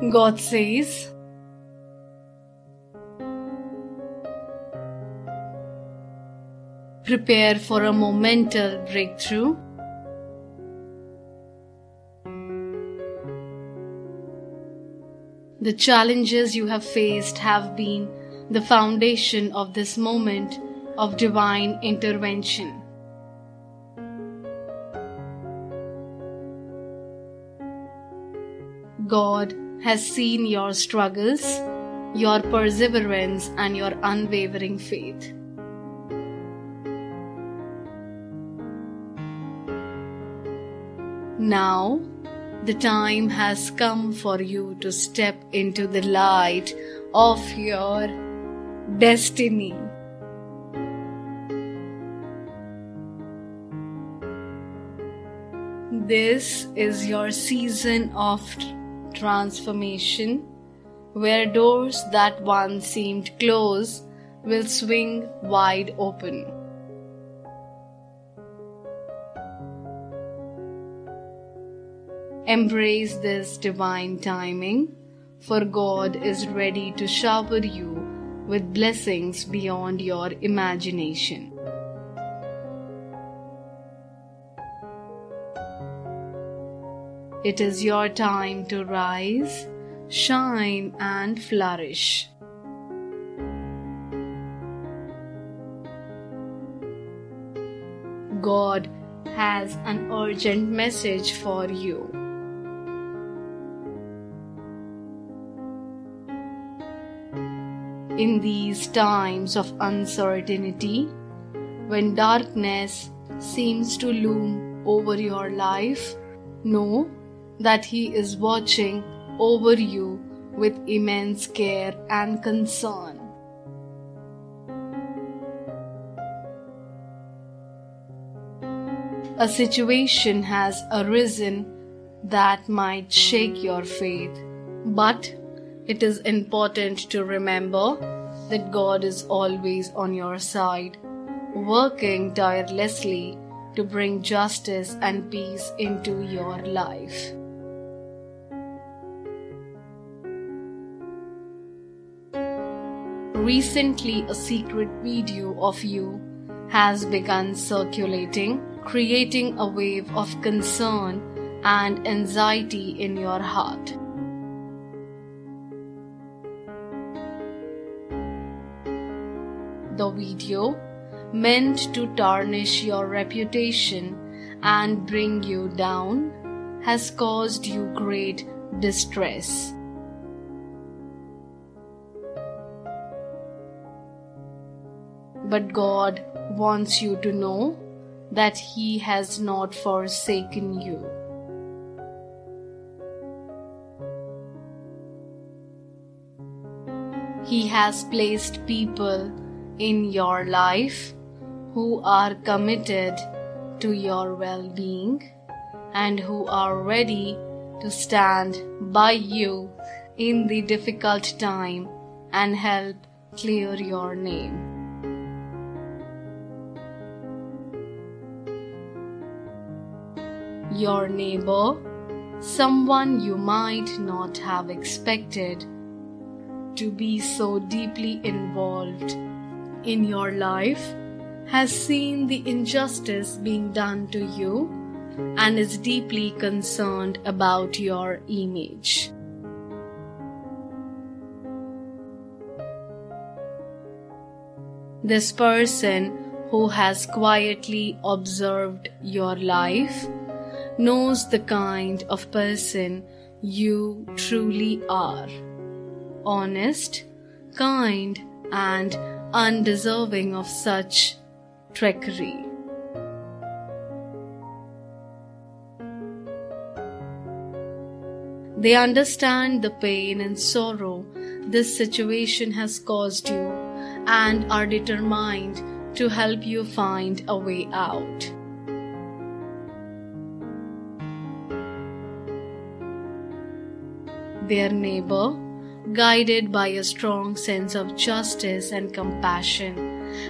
God says, Prepare for a momental breakthrough. The challenges you have faced have been the foundation of this moment of divine intervention. God has seen your struggles, your perseverance, and your unwavering faith. Now, the time has come for you to step into the light of your destiny. This is your season of transformation where doors that once seemed closed will swing wide open. Embrace this divine timing, for God is ready to shower you with blessings beyond your imagination. It is your time to rise, shine, and flourish. God has an urgent message for you. In these times of uncertainty, when darkness seems to loom over your life, know that He is watching over you with immense care and concern. A situation has arisen that might shake your faith, but it is important to remember that God is always on your side, working tirelessly to bring justice and peace into your life. Recently, a secret video of you has begun circulating, creating a wave of concern and anxiety in your heart. The video, meant to tarnish your reputation and bring you down, has caused you great distress. But God wants you to know that He has not forsaken you. He has placed people in your life who are committed to your well being and who are ready to stand by you in the difficult time and help clear your name. Your neighbor, someone you might not have expected to be so deeply involved in your life, has seen the injustice being done to you and is deeply concerned about your image. This person who has quietly observed your life knows the kind of person you truly are honest, kind, and undeserving of such trickery. They understand the pain and sorrow this situation has caused you and are determined to help you find a way out. Their neighbor, guided by a strong sense of justice and compassion,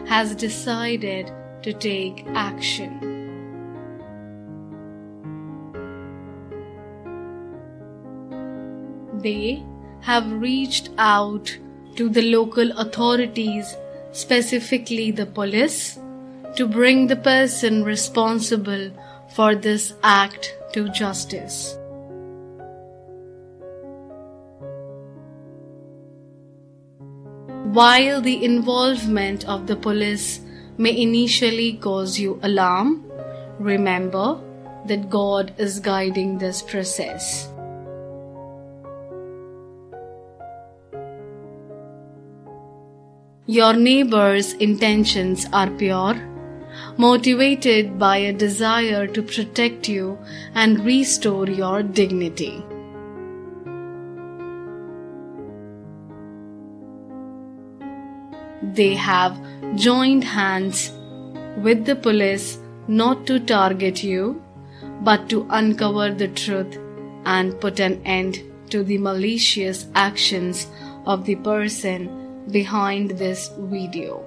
has decided to take action. They have reached out to the local authorities, specifically the police, to bring the person responsible for this act to justice. While the involvement of the police may initially cause you alarm, remember that God is guiding this process. Your neighbor's intentions are pure, motivated by a desire to protect you and restore your dignity. They have joined hands with the police not to target you, but to uncover the truth and put an end to the malicious actions of the person behind this video.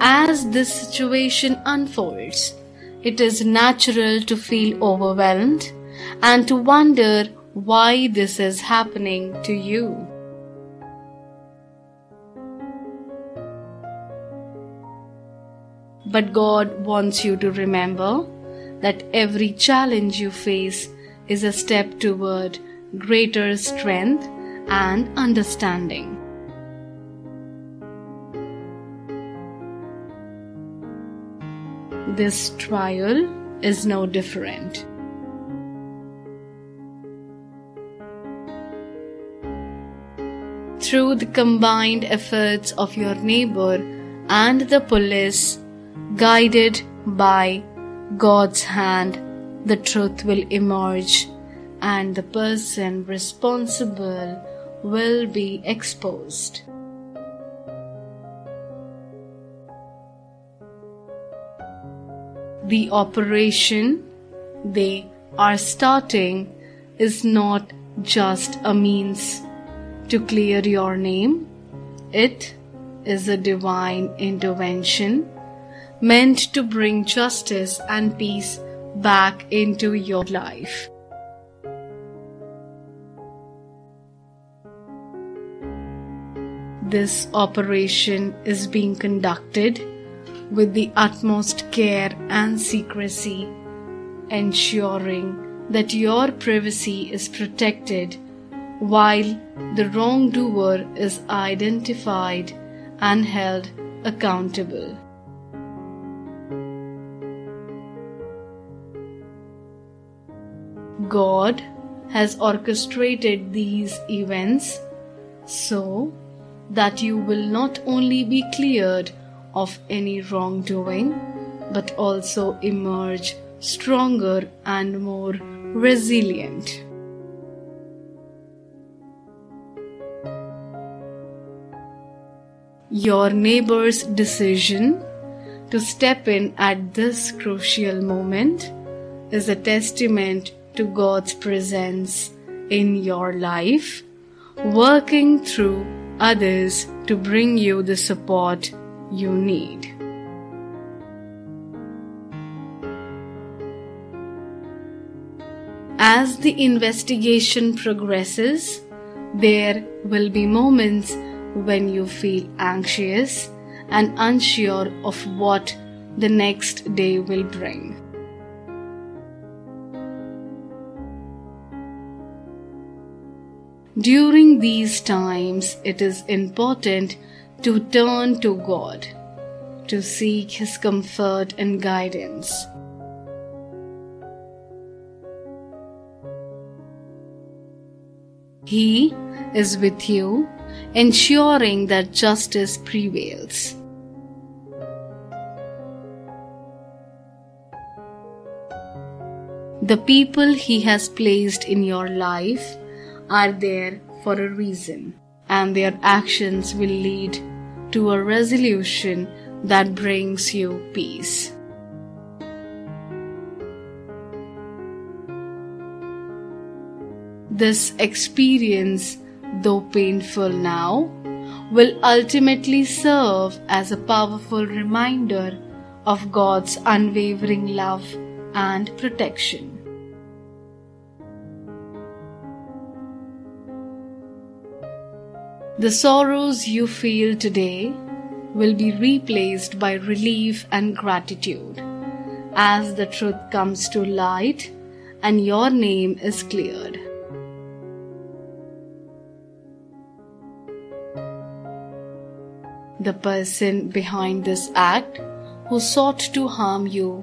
As this situation unfolds, it is natural to feel overwhelmed and to wonder why this is happening to you. But God wants you to remember that every challenge you face is a step toward greater strength and understanding. This trial is no different. Through the combined efforts of your neighbor and the police, guided by God's hand, the truth will emerge and the person responsible will be exposed. The operation they are starting is not just a means to clear your name, it is a divine intervention meant to bring justice and peace back into your life. This operation is being conducted with the utmost care and secrecy, ensuring that your privacy is protected while the wrongdoer is identified and held accountable. God has orchestrated these events so that you will not only be cleared of any wrongdoing, but also emerge stronger and more resilient. Your neighbor's decision to step in at this crucial moment is a testament to God's presence in your life, working through others to bring you the support you need. As the investigation progresses, there will be moments when you feel anxious and unsure of what the next day will bring. During these times, it is important to turn to God, to seek His comfort and guidance. He is with you, ensuring that justice prevails. The people He has placed in your life are there for a reason, and their actions will lead to a resolution that brings you peace. This experience, though painful now, will ultimately serve as a powerful reminder of God's unwavering love and protection. The sorrows you feel today will be replaced by relief and gratitude as the truth comes to light and your name is cleared. The person behind this act who sought to harm you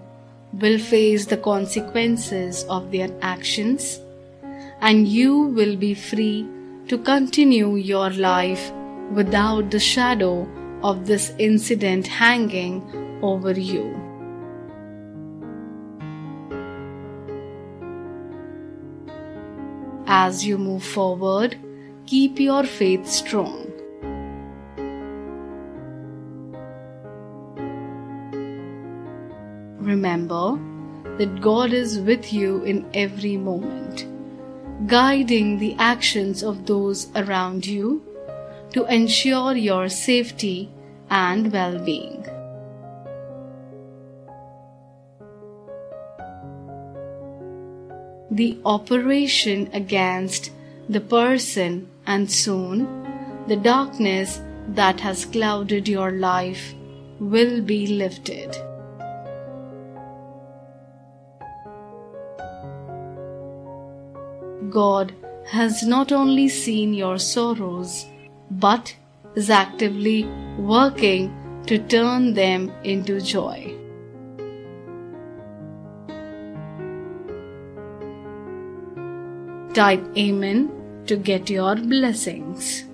will face the consequences of their actions, and you will be free to continue your life without the shadow of this incident hanging over you. As you move forward, keep your faith strong. Remember that God is with you in every moment, guiding the actions of those around you to ensure your safety and well being. the operation against the person and soon the darkness that has clouded your life will be lifted. God has not only seen your sorrows but is actively working to turn them into joy. Type Amen to get your blessings.